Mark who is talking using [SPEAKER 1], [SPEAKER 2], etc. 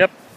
[SPEAKER 1] Yep.